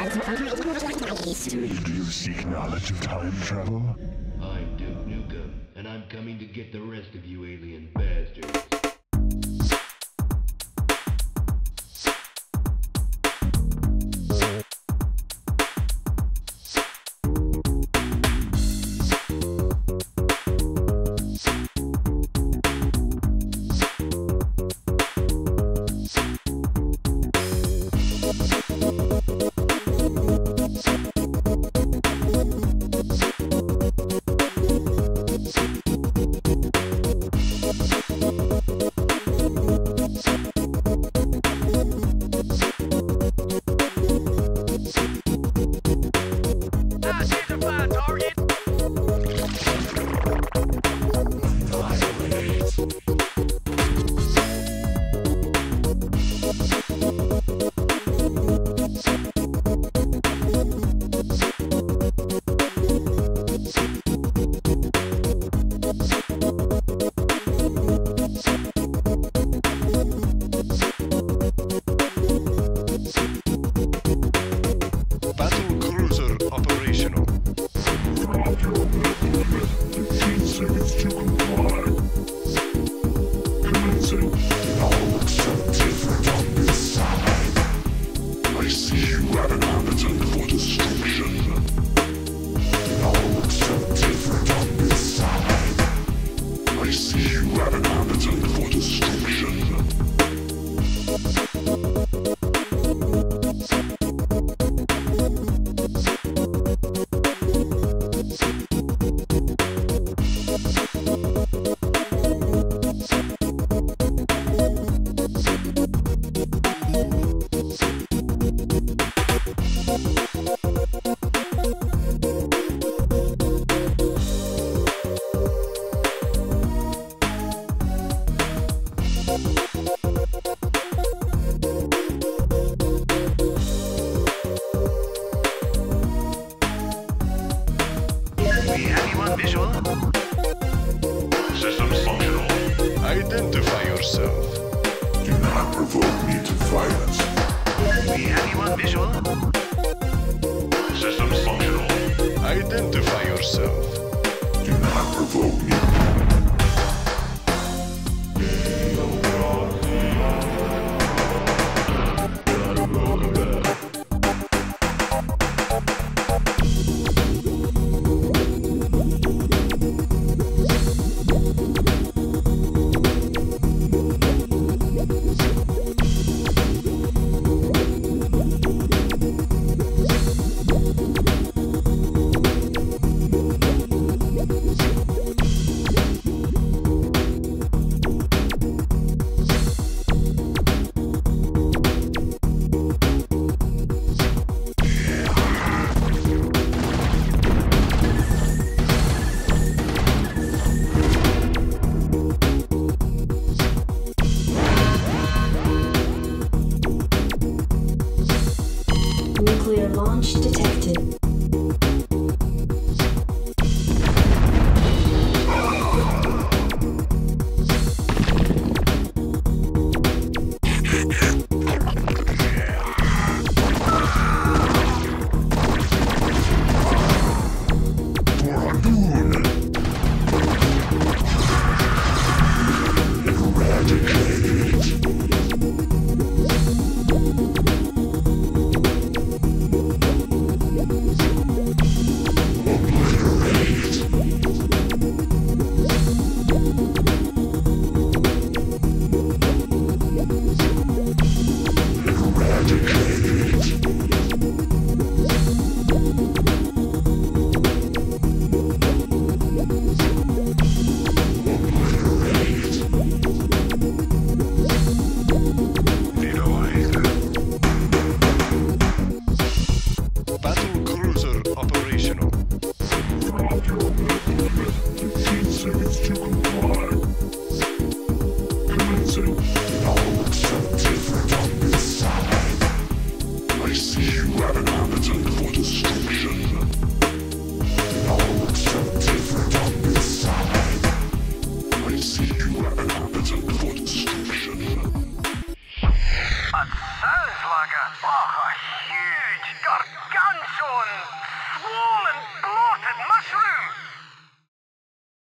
Do you seek knowledge of time travel? I do, Nuka, and I'm coming to get the rest of you yourself. Do not provoke me to violence. We have you on visual? Systems functional. Identify yourself. Do not provoke me Nuclear launch detected. Mann, Salzlager. Oh, huge. God